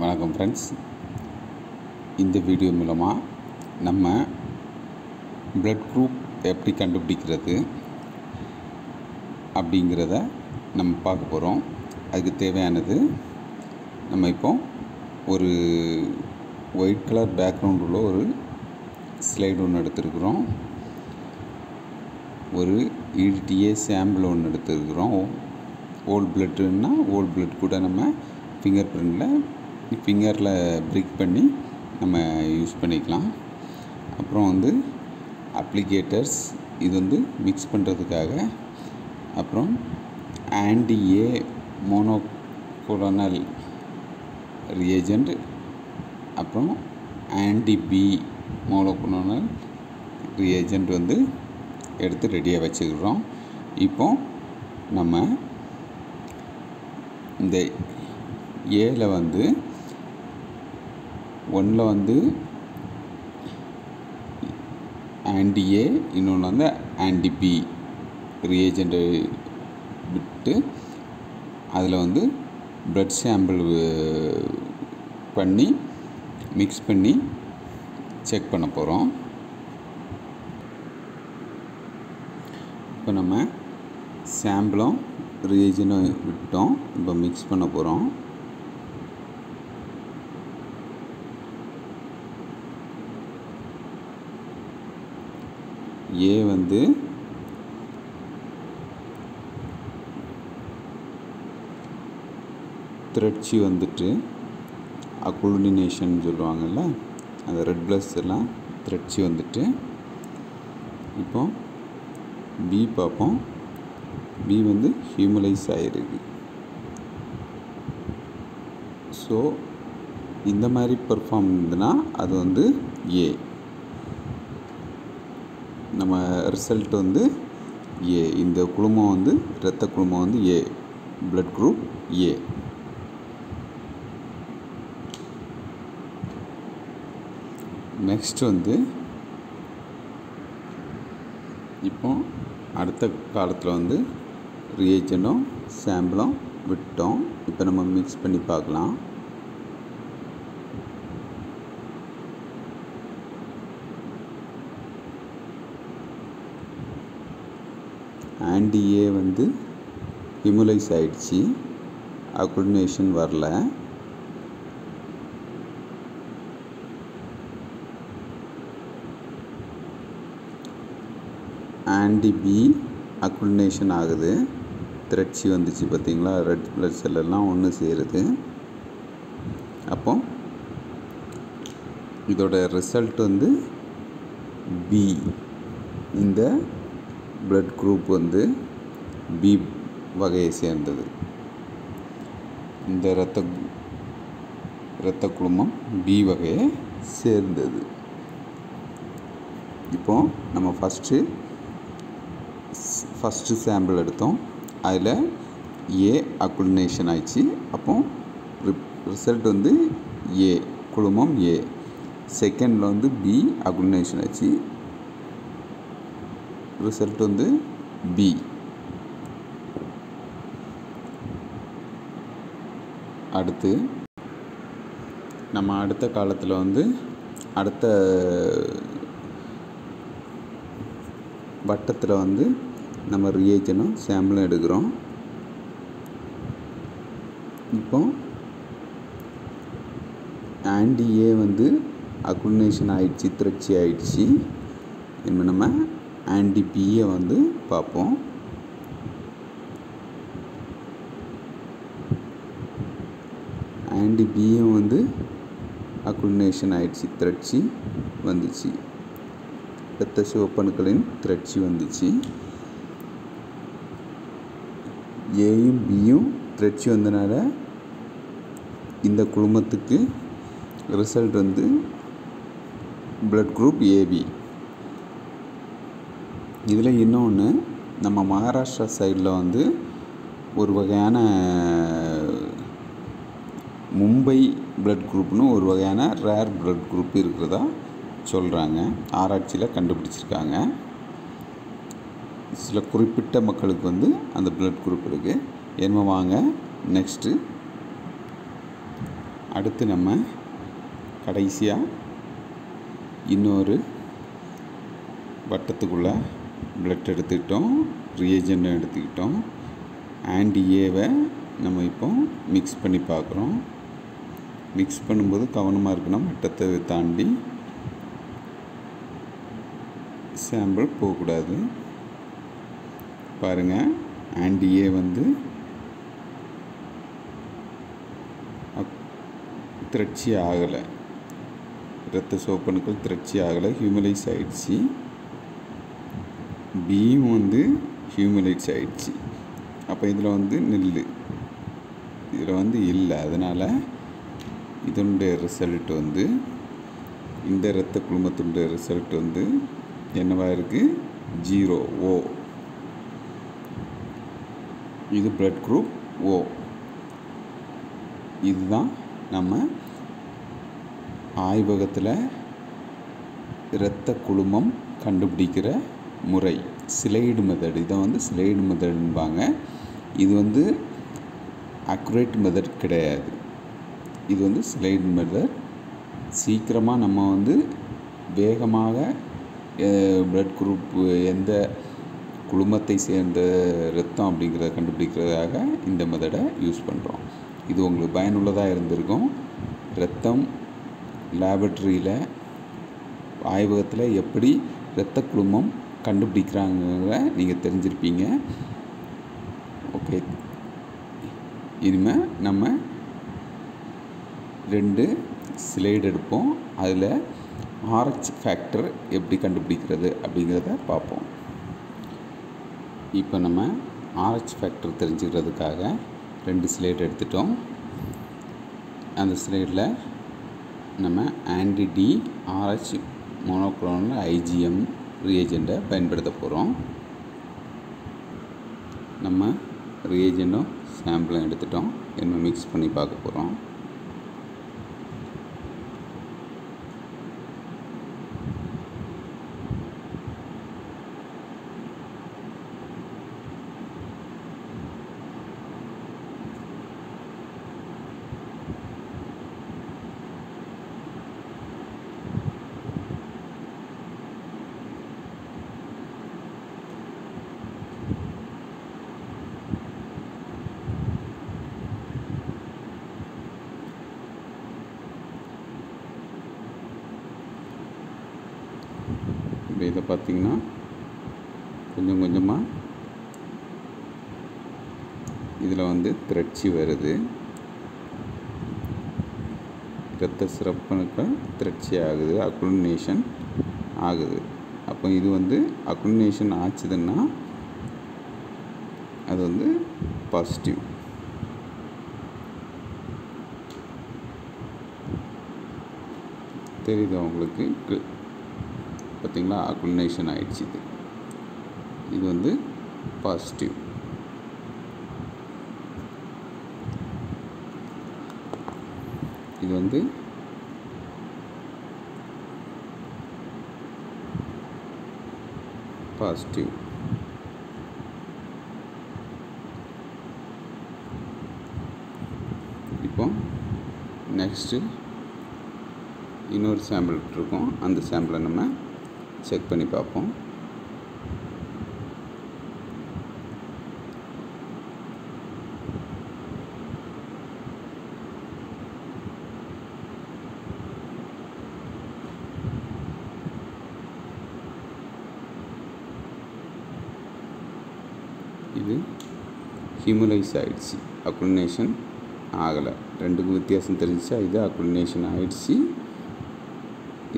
வணக்கம் ஃப்ரெண்ட்ஸ் இந்த வீடியோ மூலமாக நம்ம ப்ளட் குரூப் எப்படி கண்டுபிடிக்கிறது அப்படிங்கிறத நம்ம பார்க்க போகிறோம் அதுக்கு தேவையானது நம்ம இப்போ ஒரு ஒயிட் கலர் பேக்ரவுண்ட் உள்ள ஒரு ஸ்லைடு ஒன்று எடுத்துருக்குறோம். ஒரு இடிடிஏ சாம்பிள் ஒன்று எடுத்துருக்குறோம். ஓல்ட் பிளட்டுன்னா ஓல்ட் பிளட் கூட நம்ம ஃபிங்கர் பிரிண்டில் ஃபிங்கரில் பிரிக் பண்ணி நம்ம யூஸ் பண்ணிக்கலாம். அப்புறம் வந்து அப்ளிகேட்டர்ஸ் இது வந்து மிக்ஸ் பண்ணுறதுக்காக அப்புறம் ஆன்டி ஏ மோனோகோலனல் ரியேஜெண்ட் அப்புறம் ஆன்டி பி மோனோகோலனல் ரியேஜெண்ட் வந்து எடுத்து ரெடியாக வச்சுக்கிறோம். இப்போ நம்ம இந்த ஏல வந்து ஒன்றில் வந்து ஆண்டி ஏ இன்னொன்று வந்து ஆண்டி பி. ரியேஜெண்ட்டு விட்டு அதில் வந்து ப்ளட் சாம்பிள் பண்ணி மிக்ஸ் பண்ணி செக் பண்ண போகிறோம் இப்போ நம்ம சாம்பிளும் ரியேஜனும் விட்டோம். இப்போ மிக்ஸ் பண்ண போகிறோம் ஏ வந்து திரட்சி வந்துட்டு அக்குலினேஷன் சொல்லுவாங்கள்ல அந்த ரெட் ப்ளஸ் எல்லாம் திரட்சி வந்துட்டு இப்போ பி பார்ப்போம். பி வந்து ஹியூமலைஸ் ஆகிருக்கு ஸோ இந்த மாதிரி பெர்ஃபார்ம் இருந்ததுன்னா அது வந்து ஏ நம்ம ரிசல்ட் வந்து ஏ இந்த குழுமம் வந்து இரத்த குழுமம் வந்து A blood group A next வந்து இப்போ அடுத்த காலத்தில் வந்து ரியேஜனும் சாம்பிளும் விட்டோம். இப்போ நம்ம மிக்ஸ் பண்ணி பார்க்கலாம். ஆன்டி ஏ வந்து ஹிமுலைஸ் ஆயிடுச்சு. அக்குடினேஷன் வரல. ஆன்டி பி அக்குடினேஷன் ஆகுது. திரட்சி வந்துச்சு பார்த்தீங்களா? ரெட் பிளட் செல்லெல்லாம் ஒன்று சேருது. அப்போ இதோட ரிசல்ட் வந்து பி இந்த பிளட் குரூப் வந்து பி வகையை சேர்ந்தது. இந்த இரத்த இரத்த குழுமம் பி வகையை சேர்ந்தது. இப்போ நம்ம ஃபஸ்ட்டு ஃபஸ்ட்டு சாம்பிள் எடுத்தோம். அதில் ஏ அக்குலினேஷன் ஆயிடுச்சு. அப்போ ரிசல்ட் வந்து ஏ குழுமம் ஏ செகண்டில் வந்து பி அக்குலினேஷன் ஆச்சு ரிசல்ட் வந்து பி அடுத்து நம்ம அடுத்த காலத்தில் வந்து அடுத்த வட்டத்தில் வந்து நம்ம ரியேஜனும் சாம்பிளும் எடுக்கிறோம். இப்போ ஆண்டி ஏ வந்து அக்குனேஷன் ஆயிடுச்சு திரட்சி ஆயிடுச்சு. இப்போ நம்ம ஆன்டி பியை வந்து பார்ப்போம். ஆன்டி பியும் வந்து அக்குலினேஷன் ஆயிடுச்சு திரட்சி வந்துச்சு. இரத்த சிவப்பணுக்களின் திரட்சி வந்துச்சு. ஏயும் பியும் திரட்சி வந்தனால இந்த குழுமத்துக்கு ரிசல்ட் வந்து பிளட் குரூப் ஏபி இதில் இன்னொன்று நம்ம மகாராஷ்டிரா சைடில் வந்து ஒரு வகையான மும்பை பிளட் குரூப்னு ஒரு வகையான ரேர் பிளட் குரூப் இருக்கிறதா சொல்கிறாங்க ஆராய்ச்சியில் கண்டுபிடிச்சிருக்காங்க. சில குறிப்பிட்ட மக்களுக்கு வந்து அந்த பிளட் குரூப் இருக்குது என்ன வாங்க நெக்ஸ்ட்டு அடுத்து நம்ம கடைசியாக இன்னொரு வட்டத்துக்குள்ளே பிளட் எடுத்துக்கிட்டோம் ரியேஜெண்ட்டும் எடுத்துக்கிட்டோம். ஆன்டிஏவை நம்ம இப்போ மிக்ஸ் பண்ணி பார்க்குறோம். மிக்ஸ் பண்ணும்போது கவனமாக இருக்கணும் வட்டத்தை தாண்டி. சாம்பிள் போகக்கூடாது. பாருங்கள் ஆன்டிஏ வந்து திரட்சி ஆகலை. இரத்த சோப்பணுக்கள் திரட்சி ஆகலை ஹியூமலைஸ் ஆகிடுச்சி பியும் வந்து ஹியூமலைட்ஸ் ஆகிடுச்சு அப்போ இதில் வந்து நெல் இதில் வந்து இல்லை. அதனால் இதனுடைய ரிசல்ட் வந்து இந்த இரத்த குழுமத்துடைய ரிசல்ட் வந்து என்னவாக இருக்குது ஜீரோ ஓ இது பிளட் குரூப் ஓ இதுதான் நம்ம ஆய்வகத்தில் இரத்த குழுமம் கண்டுபிடிக்கிற முறை. ஸ்லைடு மெத்தட் இதை வந்து ஸ்லைடு மெத்தடும்பாங்க இது வந்து அக்குரேட் மெத்தட் கிடையாது. இது வந்து ஸ்லைடு மெத்தட் சீக்கிரமாக நம்ம வந்து வேகமாக பிளட் குரூப் எந்த குழுமத்தை சேர்ந்த ரத்தம் அப்படிங்கிறத கண்டுபிடிக்கிறதாக இந்த மெத்தடை யூஸ் பண்ணுறோம் இது உங்களுக்கு பயனுள்ளதாக இருந்திருக்கும். ரத்தம் லேபரட்டரியில் ஆய்வகத்தில் எப்படி இரத்த குழுமம் கண்டுபிடிக்கிறாங்க நீங்கள் தெரிஞ்சிருப்பீங்க. ஓகே இனிமேல் நம்ம ரெண்டு ஸ்லைடு எடுப்போம். அதில் ஆர்ஹெச் ஃபேக்டர் எப்படி கண்டுபிடிக்கிறது அப்படிங்கிறத பார்ப்போம். இப்போ நம்ம ஆர்ஹெச் ஃபேக்டர் தெரிஞ்சுக்கிறதுக்காக ரெண்டு ஸ்லைடு எடுத்துட்டோம். அந்த ஸ்லைடில் நம்ம ஆன்டி டி ஆர்ஹெச் மோனோக்ரோனில் ஐஜிஎம் ரியேஜெண்ட்டை பயன்படுத்த போகிறோம் நம்ம ரியேஜெண்ட்டும் சாம்பிளும் எடுத்துட்டோம். என்ன மிக்ஸ் பண்ணி பார்க்க போகிறோம் இப்போ இதை பார்த்தீங்கன்னா கொஞ்சம் கொஞ்சமாக இதில் வந்து திரட்சி வருது. இரத்த சிறப்பணுக்கள் திரட்சி ஆகுது அக்குலினேஷன் ஆகுது. அப்போ இது வந்து அக்குலினேஷன் ஆச்சுதுன்னா அது வந்து பாசிட்டிவ் தெரியுதா உங்களுக்கு? பார்த்திங்களா அக்குலினேஷன் ஆகிடுச்சு இது. இது வந்து பாசிட்டிவ் இது வந்து பாசிட்டிவ் இப்போ நெக்ஸ்ட்டு இன்னொரு சாம்பிள் இருக்கும் அந்த சாம்பிளை நம்ம செக் பண்ணி பார்ப்போம். இது ஹியூமலைஸ் ஆகிடுச்சு அக்குலினேஷன் ஆகலை. ரெண்டுக்கும் வித்தியாசம் தெரிஞ்சிச்சா? இது அக்குலினேஷன் ஆயிடுச்சு.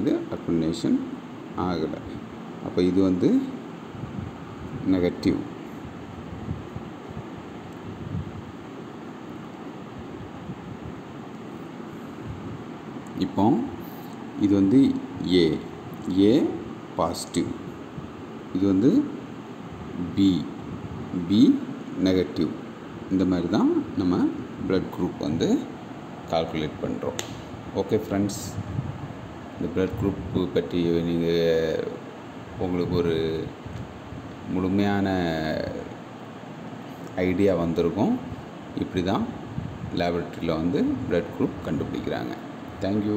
இது அக்குலினேஷன் ஆகலை. அப்போ இது வந்து நெகட்டிவ் இப்போ இது வந்து ஏ ஏ பாசிட்டிவ் இது வந்து பி பி நெகட்டிவ் இந்த மாதிரி தான் நம்ம ப்ளட் குரூப் வந்து கால்குலேட் பண்ணுறோம் ஓகே ஃப்ரெண்ட்ஸ் இந்த பிளட் குரூப்பு பற்றி நீங்கள் உங்களுக்கு ஒரு முழுமையான ஐடியா வந்திருக்கும். இப்படி தான் லேபரட்டரியில் வந்து ப்ளட் குரூப் கண்டுபிடிக்கிறாங்க. தேங்க்யூ